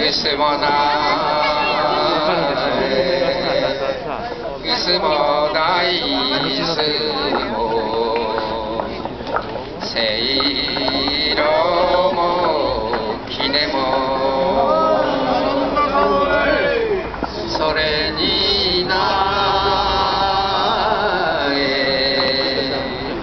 偽物偽物大偽物せい。ろもきねもそれに